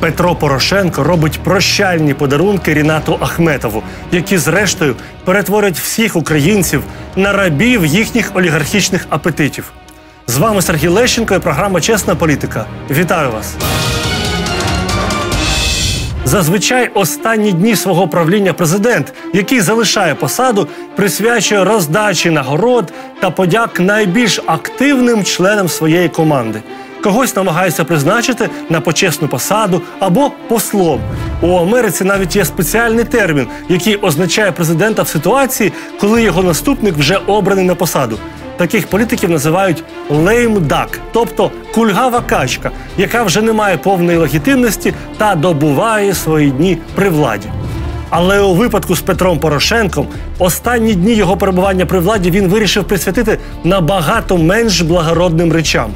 Петро Порошенко робить прощальні подарунки Рінату Ахметову, які, зрештою, перетворять всіх українців на рабів їхніх олігархічних апетитів. З вами Сергій Лещенко і програма Чесна політика. Вітаю вас! Зазвичай останні дні свого правління президент, який залишає посаду, присвячує роздачі нагород та подяк найбільш активним членам своєї команди. Когось намагається призначити на почесну посаду або послом. У Америці навіть є спеціальний термін, який означає президента в ситуації, коли його наступник вже обраний на посаду. Таких політиків називають леймдак, тобто кульгава качка, яка вже не має повної легітимності та добуває свої дні при владі. Але у випадку з Петром Порошенком останні дні його перебування при владі він вирішив присвятити набагато менш благородним речам.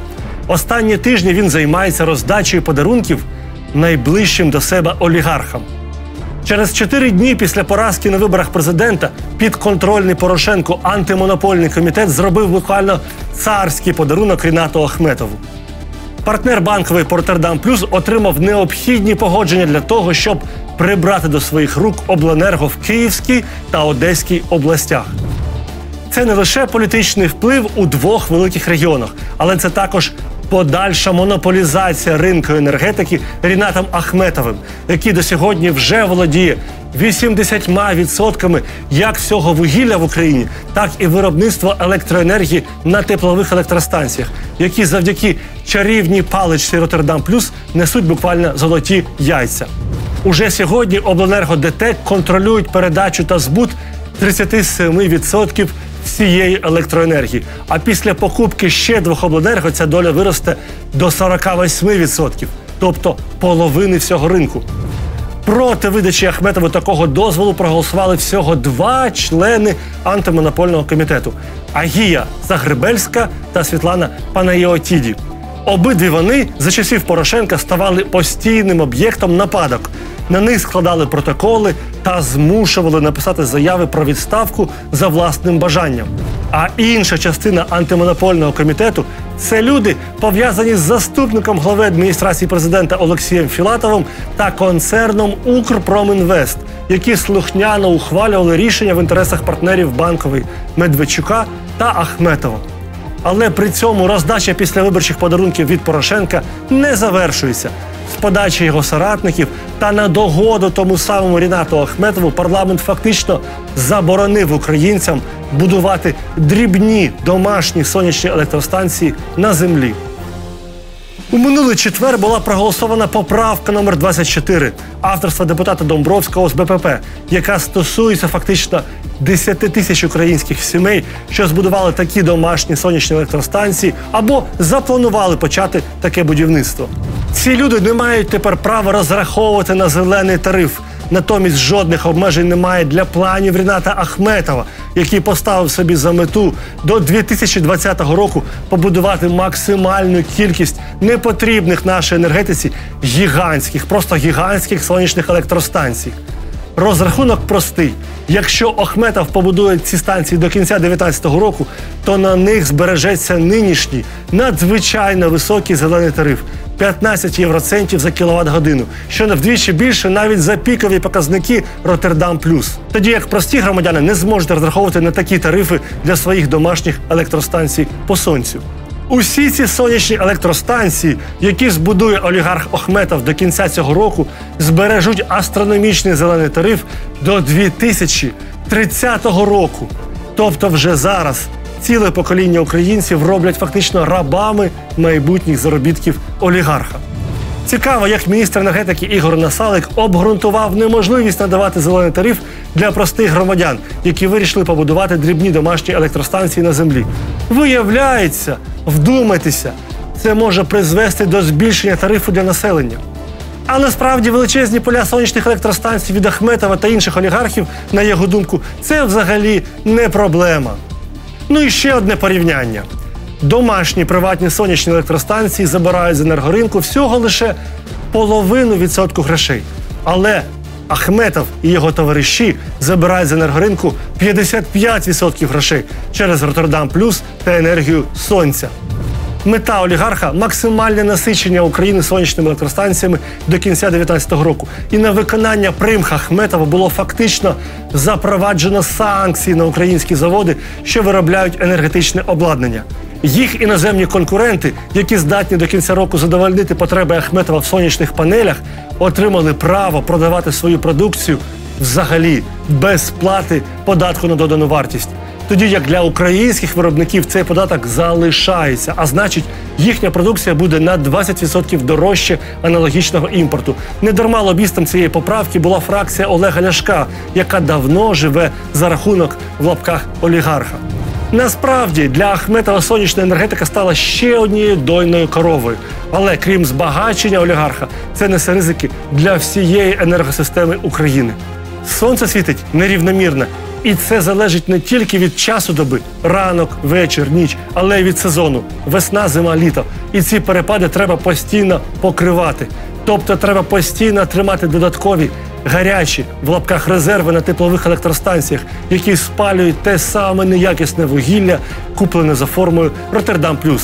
Останні тижні він займається роздачею подарунків найближчим до себе олігархам. Через чотири дні після поразки на виборах президента підконтрольний Порошенку антимонопольний комітет зробив буквально царський подарунок Рінату Ахметову. Партнер банковий Портердам Плюс отримав необхідні погодження для того, щоб прибрати до своїх рук обленерго в Київській та Одеській областях. Це не лише політичний вплив у двох великих регіонах, але це також подальша монополізація ринку енергетики Рінатом Ахметовим, який до сьогодні вже володіє 80% як всього вугілля в Україні, так і виробництва електроенергії на теплових електростанціях, які завдяки чарівній паличці Роттердам Плюс несуть буквально золоті яйця. Уже сьогодні обленерго контролюють передачу та збут 37% всієї електроенергії. А після покупки ще двох обленерго ця доля виросте до 48%, тобто половини всього ринку. Проти видачі Ахметову такого дозволу проголосували всього два члени антимонопольного комітету: Агія Загребельська та Світлана Панаєотіді. Обидві вони за часів Порошенка ставали постійним об'єктом нападок. На них складали протоколи та змушували написати заяви про відставку за власним бажанням. А інша частина антимонопольного комітету це люди, пов'язані з заступником глави адміністрації президента Олексієм Філатовим та концерном Укрпромінвест, які слухняно ухвалювали рішення в інтересах партнерів банкової Медведчука та Ахметова. Але при цьому роздача післявиборчих подарунків від Порошенка не завершується. З подачі його соратників та на догоду тому самому Рінату Ахметову парламент фактично заборонив українцям будувати дрібні домашні сонячні електростанції на землі. У минулий четвер була проголосована поправка номер 24 авторства депутата Домбровського з БПП, яка стосується фактично 10 тисяч українських сімей, що збудували такі домашні сонячні електростанції або запланували почати таке будівництво. Ці люди не мають тепер права розраховувати на зелений тариф. Натомість жодних обмежень немає для планів Ріната Ахметова, який поставив собі за мету до 2020 року побудувати максимальну кількість непотрібних нашій енергетиці гігантських, просто гігантських сонячних електростанцій. Розрахунок простий: якщо Ахметов побудує ці станції до кінця 2019 року, то на них збережеться нинішній надзвичайно високий зелений тариф 15 євроцентів за кіловат годину, що не вдвічі більше навіть за пікові показники Роттердам Плюс. Тоді як прості громадяни не зможуть розраховувати на такі тарифи для своїх домашніх електростанцій по сонцю. Усі ці сонячні електростанції, які збудує олігарх Охметов до кінця цього року, збережуть астрономічний зелений тариф до 2030 року. Тобто, вже зараз ціле покоління українців роблять фактично рабами майбутніх заробітків олігарха. Цікаво, як міністр енергетики Ігор Насалик обґрунтував неможливість надавати зелений тариф для простих громадян, які вирішили побудувати дрібні домашні електростанції на землі. Виявляється, вдумайтеся, це може призвести до збільшення тарифу для населення. А насправді величезні поля сонячних електростанцій від Ахметова та інших олігархів, на його думку, це взагалі не проблема. Ну і ще одне порівняння. Домашні приватні сонячні електростанції забирають з енергоринку всього лише половину відсотку грошей. Але Ахметов і його товариші забирають з енергоринку 55% грошей через Роттердам Плюс та енергію сонця. Мета олігарха максимальне насичення України сонячними електростанціями до кінця 2019 року. І на виконання примха Ахметова було фактично запроваджено санкції на українські заводи, що виробляють енергетичне обладнання. Їх іноземні конкуренти, які здатні до кінця року задовольнити потреби Ахметова в сонячних панелях, отримали право продавати свою продукцію взагалі без сплати податку на додану вартість. Тоді як для українських виробників цей податок залишається, а значить, їхня продукція буде на 20% дорожче аналогічного імпорту. Недарма лобістом цієї поправки була фракція Олега Ляшка, яка давно живе за рахунок в лапках олігарха. Насправді для Ахметова сонячна енергетика стала ще однією дойною коровою. Але крім збагачення олігарха, це несе ризики для всієї енергосистеми України. Сонце світить нерівномірно, і це залежить не тільки від часу доби, ранок, вечір, ніч, але й від сезону весна, зима, літо. І ці перепади треба постійно покривати. Тобто треба постійно тримати додаткові гарячі в лапках резерви на теплових електростанціях, які спалюють те саме неякісне вугілля, куплене за формою Роттердам Плюс.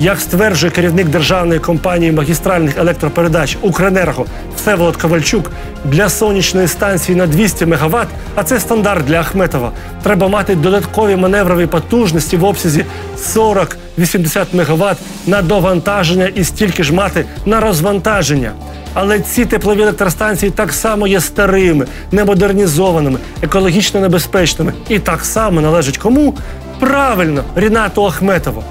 Як стверджує керівник державної компанії магістральних електропередач Укренерго Всеволод Ковальчук, для сонячної станції на 200 МВт, а це стандарт для Ахметова, треба мати додаткові маневрові потужності в обсязі 40-80 МВт на довантаження і стільки ж мати на розвантаження. Але ці теплові електростанції так само є старими, немодернізованими, екологічно небезпечними. І так само належить кому? Правильно, Рінату Ахметову.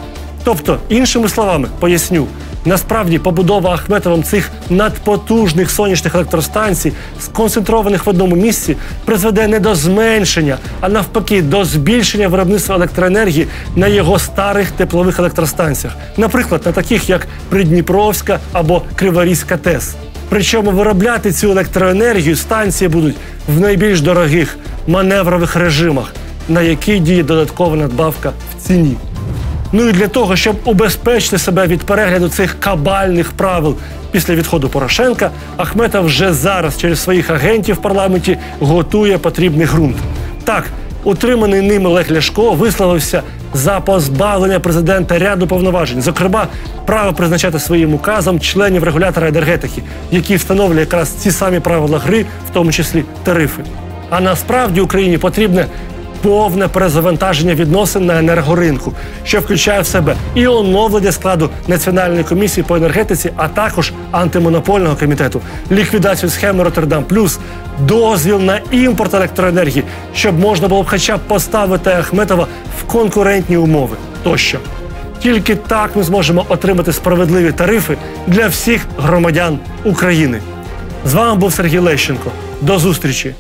Тобто, іншими словами, поясню, насправді побудова Ахметовим цих надпотужних сонячних електростанцій, сконцентрованих в одному місці, призведе не до зменшення, а навпаки, до збільшення виробництва електроенергії на його старих теплових електростанціях, наприклад, на таких як Придніпровська або Криворізька ТЕС. Причому виробляти цю електроенергію станції будуть в найбільш дорогих маневрових режимах, на які діє додаткова надбавка в ціні. Ну і для того, щоб убезпечити себе від перегляду цих кабальних правил після відходу Порошенка, Ахметов вже зараз через своїх агентів в парламенті готує потрібний ґрунт. Так, утриманий ним Олег Ляшко висловився за позбавлення президента ряду повноважень, зокрема, право призначати своїм указом членів регулятора енергетики, які встановлює якраз ці самі правила гри, в тому числі тарифи. А насправді Україні потрібне повне перезавантаження відносин на енергоринку, що включає в себе і оновлення складу національної комісії по енергетиці, а також антимонопольного комітету, ліквідацію схеми Роттердам Плюс, дозвіл на імпорт електроенергії, щоб можна було б хоча б поставити Ахметова в конкурентні умови тощо. Тільки так ми зможемо отримати справедливі тарифи для всіх громадян України. З вами був Сергій Лещенко. До зустрічі.